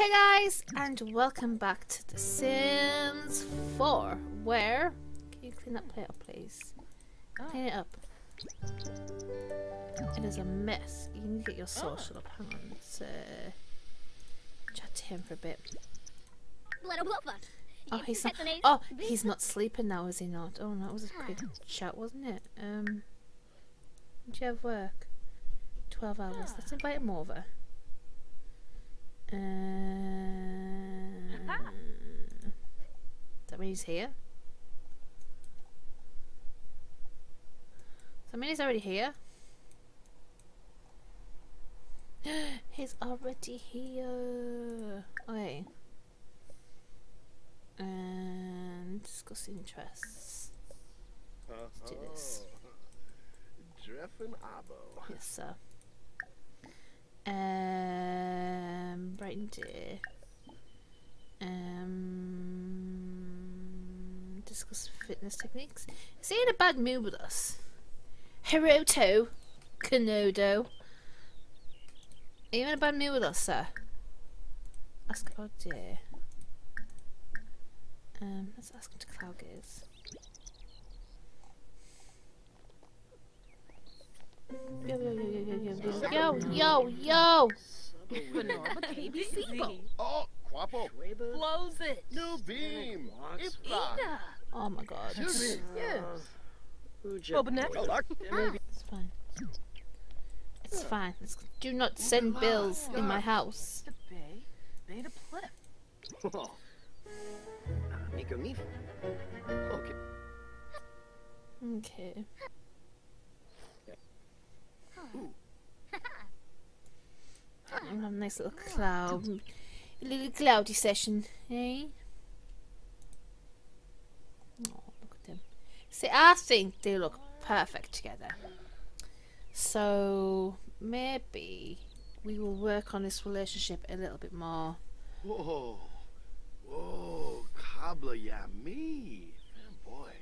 Hey guys, and welcome back to The Sims 4, where... Can you clean that plate up, please? Clean it up. It is a mess. You need to get your social up. Hang on, let's uh, chat to him for a bit. Oh, he's not. Oh, he's not sleeping now, is he not? Oh, no, that was a quick chat, wasn't it? Um, do you have work? Twelve hours. Let's invite him over. Uh, does that mean he's here? Does that mean he's already here? he's already here. Okay. And discuss interests. Let's do this. Dreffen Abo. Yes, sir. Um, Brighton Day. Um, discuss fitness techniques. Is he in a bad mood with us? Hiroto, Kanodo. Are you in a bad mood with us, sir? Ask about dear. Um, let's ask him to cloud gaze. Yo, yo, yo, yo, yo, yo, yo, yo, yo! Oh, Quapo. Blows it. New beam. Ipla. Oh my god. Shooting. Open Oh, look. Ah. It's fine. It's fine. It's, do not send bills in my house. The bay. Bay to Plip. Ah, make a meet. Okay. Okay. I'm have a nice little cloud, a little cloudy session, eh? Oh, look at them. See, I think they look perfect together. So maybe we will work on this relationship a little bit more. Whoa. Whoa. Kabla Yami. Man, boy.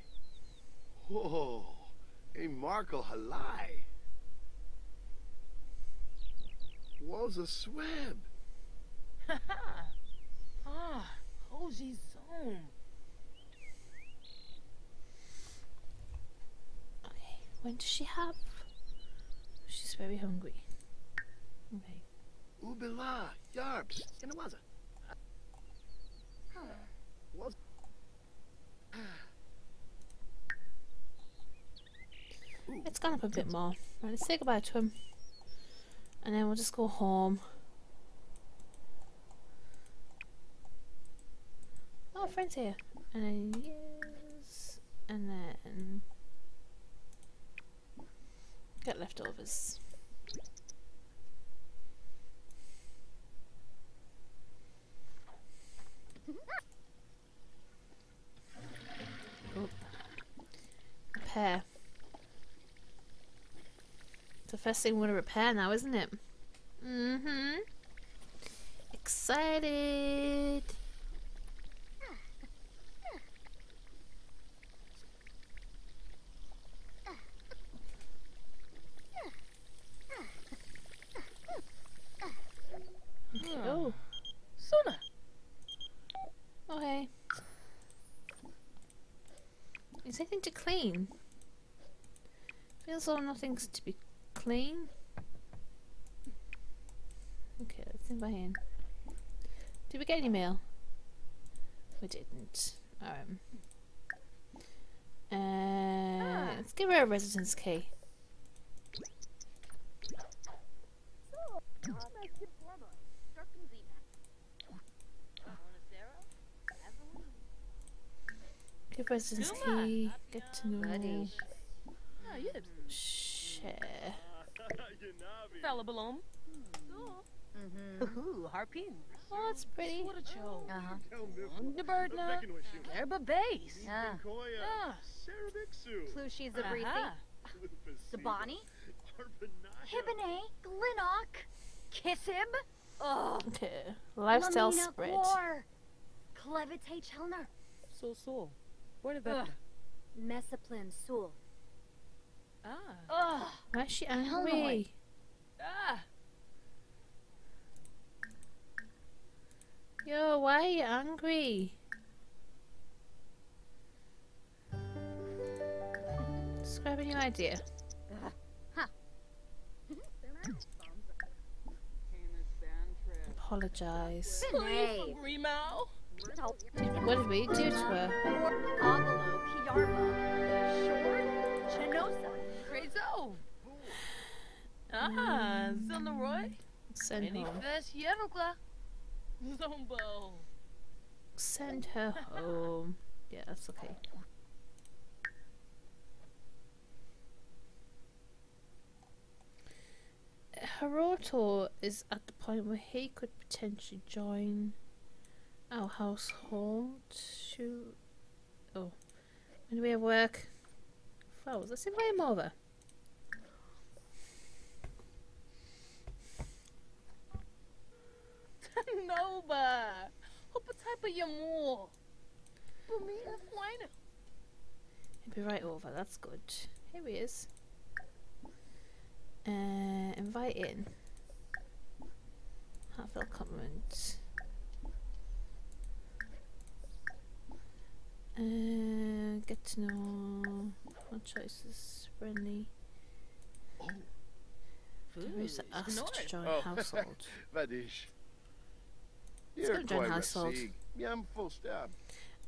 Whoa. Hey, Marco Halai. Was a swab. ha Ah, Hoji Zone. Okay, when does she have? She's very hungry. Okay. Ubila. Yarps. Inawaza. Was. It's gone up a bit more. Right, let's say goodbye to him. And then we'll just go home. Oh, friend's here. And then yes. And then get leftovers. Oh. Repair. The first thing we want to repair now, isn't it? Mm-hmm. Excited. Okay. Oh, Sona. okay. Is anything to clean? Feels though nothing's to be clean. Okay, let's invite in. Did we get any mail? We didn't. Um. Uh, let's give her a residence key. Give residence key. Get to know. Ah. Share. Fella Balom. Ooh, harpin. Oh, that's pretty. What a show. Uh-huh. The bird na. Erba base. Ah. Ah. Plushies of Reese. Aha. Sabani. Hibine. Glinnock. Kissib. Oh. Lifestyle spread. Gore. Clevite Chelner. So so. Where the Ugh. vector? Mesoplin Sul. Ah. Ugh. Why is she angry? Ah. Yo, why are you angry? Describe a new idea. Apologize. Hey. Remo. What did we do to her? Ah, Zilneroy. Send Any home. fest Yevogla. Zombo. Send her home. Yeah, that's okay. Hiroto is at the point where he could potentially join our household. Shoot. Oh. When do we have work? Flowers. Let's invite him over. Nova. Hope type of your more. Bumina Fwina. He'll be right over. That's good. Here he is. Uh, invite in. Have Heartfelt compliment. Uh, get to know what choices. Friendly. There is asked to join Oh. household. Vadish. Let's go join household. Yam full stab.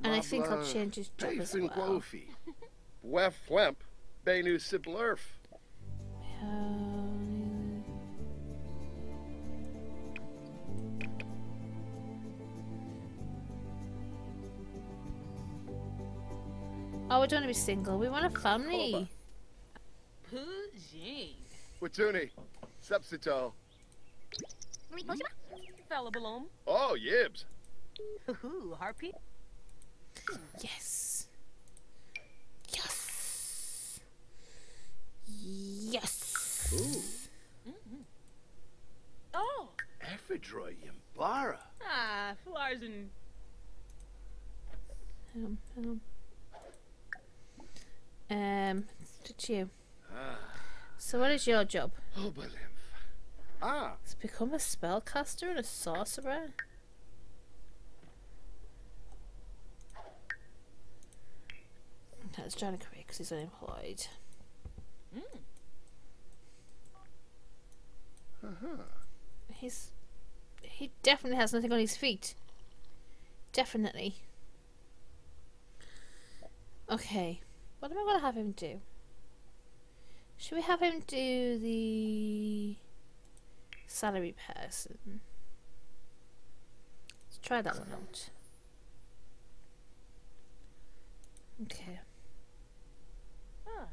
And I think I'll change his job as Nathan well. Quofi. Wef Flemp. Benu Siblerf. Um, Oh, we don't want to be single. We want a family. Pujing. Watuni. Substito. Falabalom. Oh, Yibs. Hoo-hoo, Harpy. Yes. Yes. Yes. Ooh. Oh. Ephedroy Yambara. Ah, Flars and Um, um, um, it's you. Ah. So, what is your job? Oh, Oberlymph. Ah. It's become a spellcaster and a sorcerer. Join a career because he's unemployed. Uh-huh. He's he definitely has nothing on his feet. Definitely. Okay, what am I gonna have him do? Should we have him do the salary person? Let's try that one out. Okay. ah,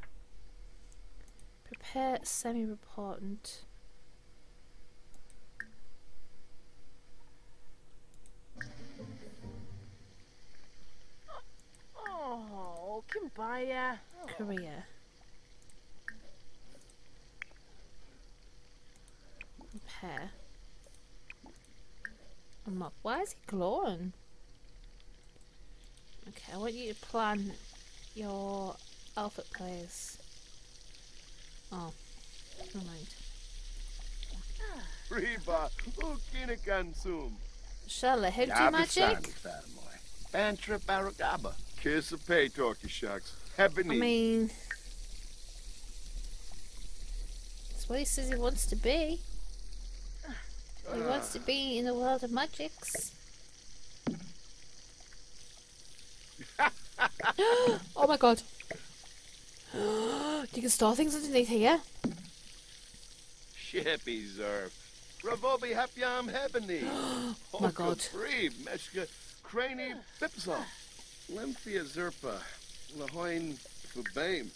Prepare semi-reportant. oh, Kimbaya. career. Repair. I'm up. Why is he glowing? Okay, I want you to plan your outfit players. Oh, never mind. Reba. Ukinicansum. Shall I let him do magic? Bantrip Aragaba. Kiss of pay, Torky Shucks. I Ebony. mean, it's what he says he wants to be. He wants to be in the world of magics. oh my god. you can store things underneath here. Shippy Zerf. Ravobi Hapyam Hebony. oh my oh, God. Free. Meshka Craney Bipsa. Lymphia Zerpa. Lahoin Fubame.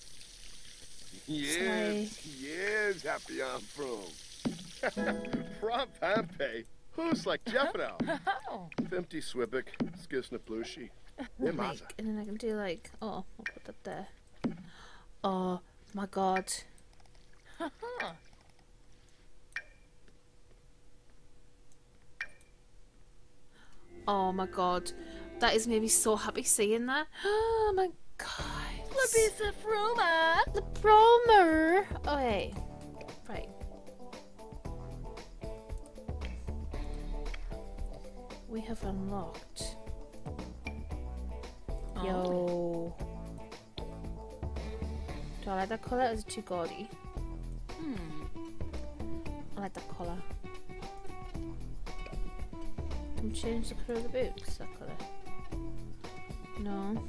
Yes. Yes, Hapyam From. From Pampe. Who's like Jeffro? Oh. Fempty Swibik. Skisna Plushi. Like, Imaza. and then I can do like, oh, I'll put that there. Oh my god. Oh my god. That is made me so happy seeing that. Oh my god. Labisa Fruma. The promo. Okay. Oh, we have unlocked. Oh. Yo. Do I like that colour? Is it too gaudy? Hmm. I like that colour. Can change the colour of the boots? That colour? No.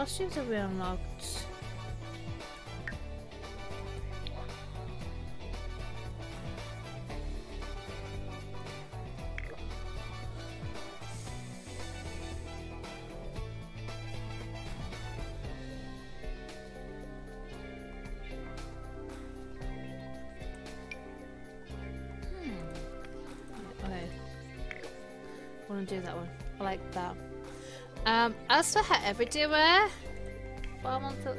Costumes have we unlocked? Everyday wear, formal, to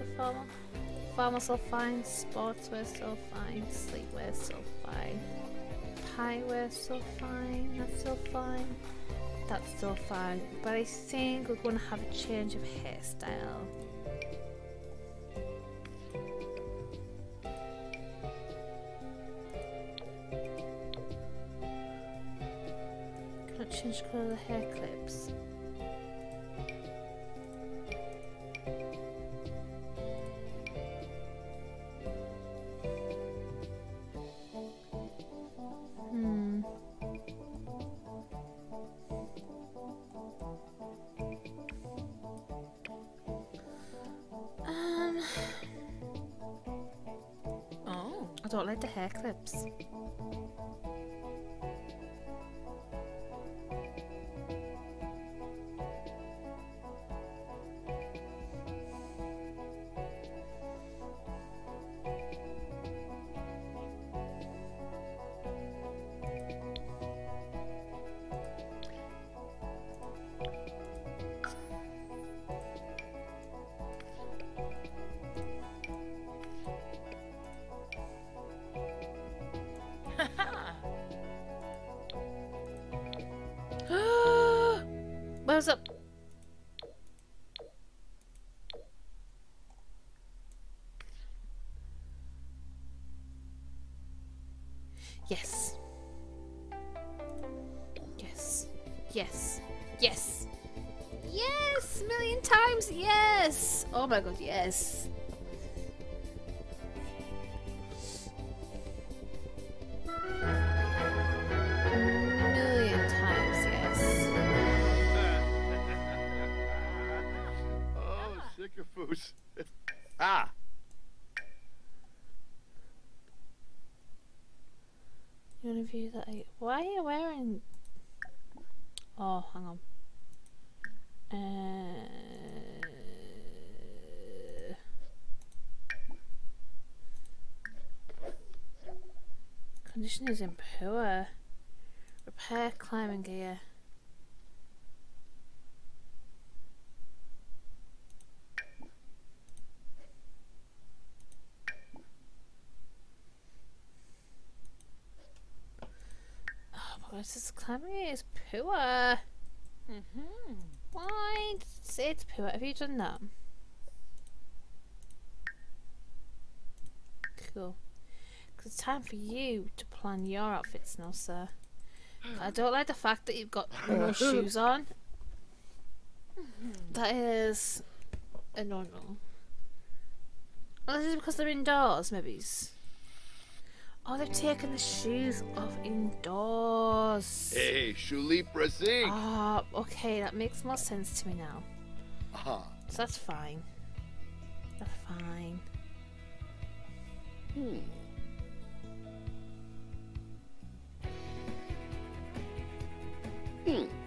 formal, still fine, sportswear still fine, sleepwear still fine, pie wear still fine, that's still fine, that's still fine. But I think we're going to have a change of hairstyle. Can I change the colour of the hair clips? Hair yes! Oh my god, yes. Million times yes. oh, sycophus. ah, You want to view that? Why are you wearing? Oh, hang on. Uh... Condition is in poor. Repair climbing gear. Oh, but this is climbing gear is poor. Mm-hmm. Why does it say it's poor? Have you done that? Cool. It's time for you to plan your outfits now, sir. I don't like the fact that you've got no shoes on. That is a no no. Unless it's because they're indoors, maybe. Oh, they've taken the shoes off indoors. hey, Shuli Prasing. Ah, okay, that makes more sense to me now. Ah, So that's fine. That's fine. hmm. Hmm.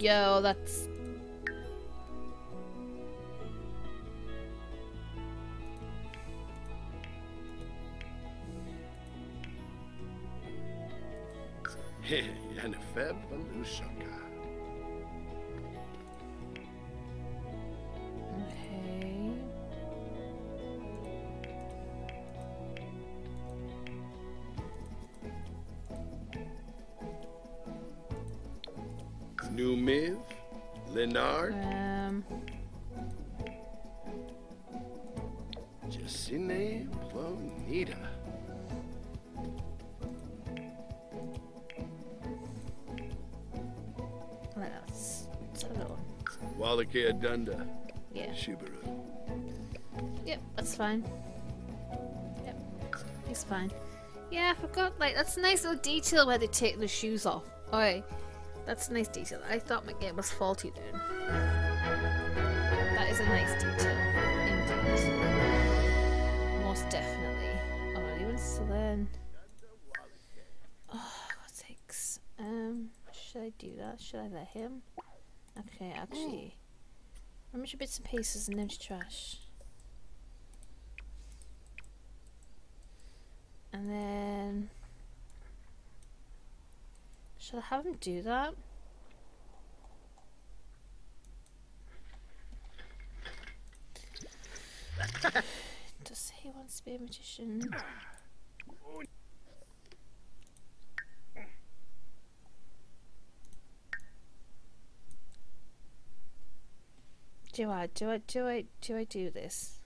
Yo, that's. Numiv. Lenard. Um. Jacine Plonita. What else? Let's have a little. Wallake Adunda. Yeah. Shubaru. Yep, that's fine. Yep, it's fine. Yeah, I forgot. Like that's a nice little detail where they take the shoes off. Alright, that's a nice detail. I thought my game was faulty then. That is a nice detail, indeed. Most definitely. Alright, what's still then? Oh, what sakes. Um, should I do that? Should I let him? Okay, actually. Rummage your bits and pieces and empty trash. And then... Should I have him do that? Does he want to be a magician? Do I, do I, do I, do I do this?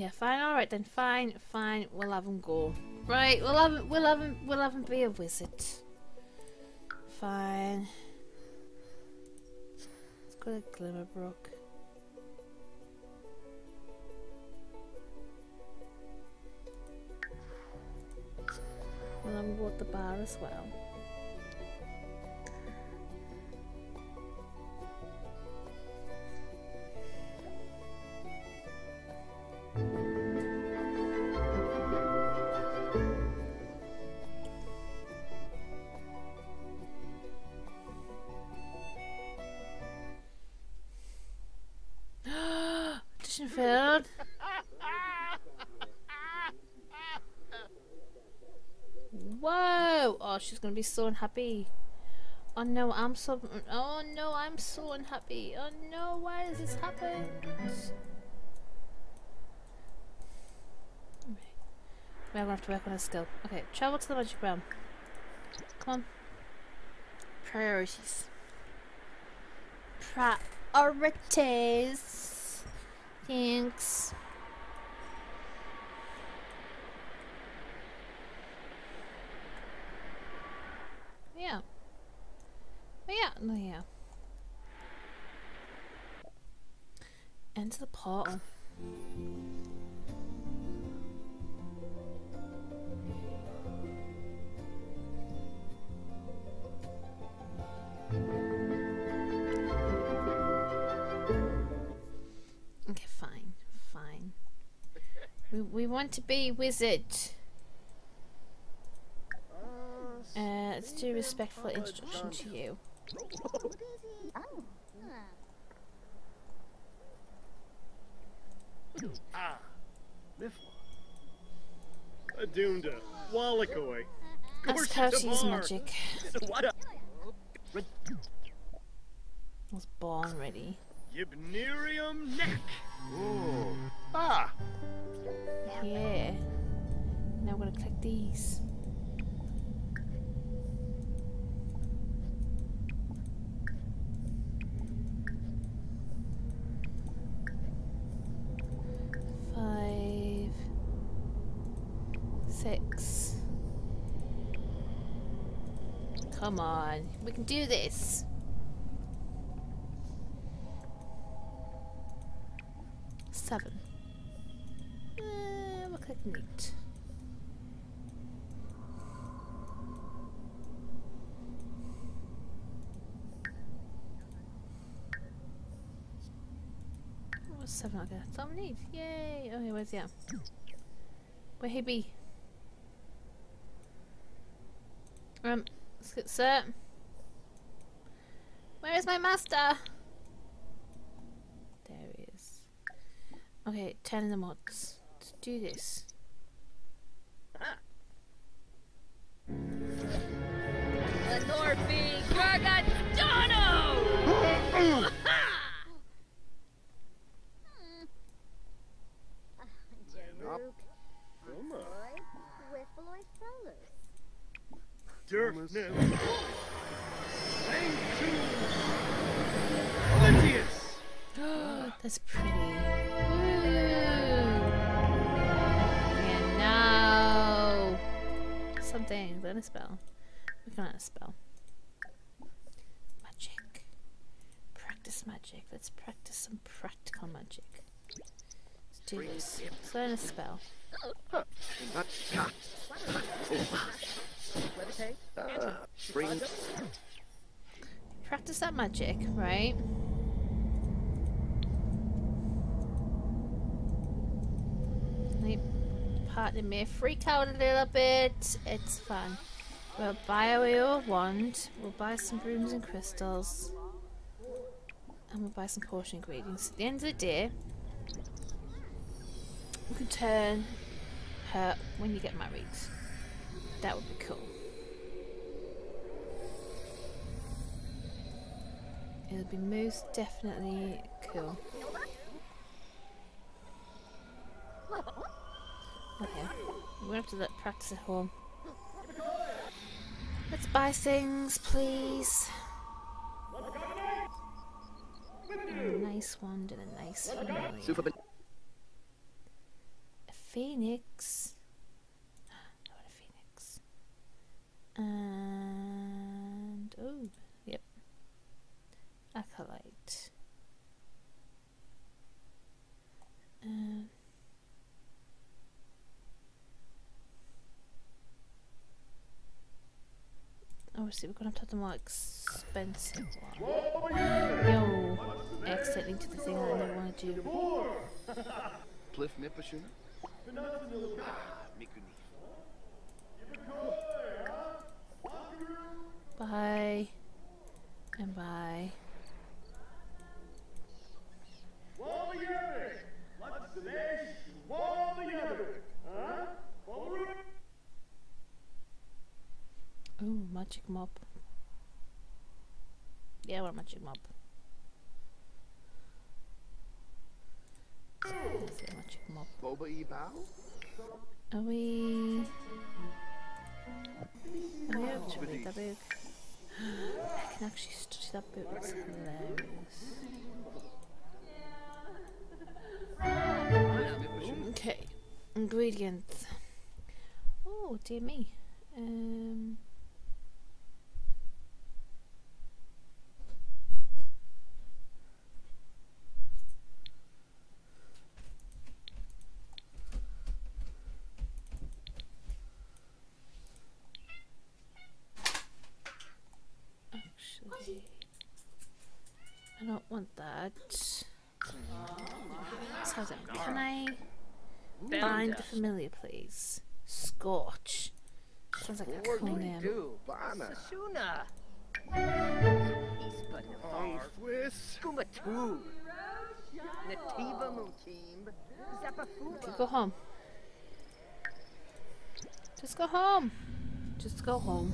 Yeah, fine. All right then. Fine, fine. We'll have him go. Right. We'll have him. We'll have him. We'll have him be a wizard. Fine. Let's go to Glimmerbrook. We'll have him go at the bar as well. Gonna be so unhappy. Oh no, I'm so. Oh no, I'm so unhappy. Oh no, why does this happen? We're gonna have to work on a skill. Okay, travel to the magic realm. Come on. Priorities. Priorities. Thanks. Yeah. Oh, yeah, no, yeah. Enter the portal. Okay, fine, fine. We, we want to be wizard. Uh, let's do respectful introduction to you. Ah, Mifla. Adunda. Wallakoi. Ask how to use magic. What a... spawn ready. Yibnerium neck. Oh. Ah. Yeah. Now we're gonna click these. Six. Come on, we can do this. Seven. Uh, we'll click neat. Oh, seven, okay. That's all we need. Yay! Okay, where's the app? Where he be? Um, s- sir? Where is my master? There he is. Okay, 10 in the mods. Let's do this. Lenorfi Gargantano! Dirk Thomas. Nim. Olympius. That's pretty. Woo! Yeah, no! Something. Learn a spell. We can learn a spell. Magic. Practice magic. Let's practice some practical magic. Let's do this. Let's learn a spell. Uh, bring Practice that magic, right? Partner may freak out a little bit. It's fun. We'll buy a wand. We'll buy some brooms and crystals. And we'll buy some potion ingredients. At the end of the day, we can turn her when you get married. That would be cool. It'll be most definitely cool. Okay, we're gonna have to let practice at home. Let's buy things, please. A nice wand and a nice familiar. A phoenix. I want a phoenix. And oh, yep. Acolyte. Um, obviously, we're gonna have to have the more expensive one. Yo, accidentally to the thing that I don't want to do. Cliff Nipashuna. Ah, Mikuni. Bye. And bye. Ooh, magic mob. Yeah, I want a magic mob. Let's get a magic mob. Boba Ebao. Are we? Are we able to read that book? I can actually study that book. It's hilarious. Okay, ingredients. Oh dear me. Um. Actually, I don't want that. So then, can I bind the familiar, please? Scorch. Sounds like a cool name. Bana. Suna. Swiss. Skumatu. Nativa Mukim. Zapafuba. Go home. Just go home. Just go home.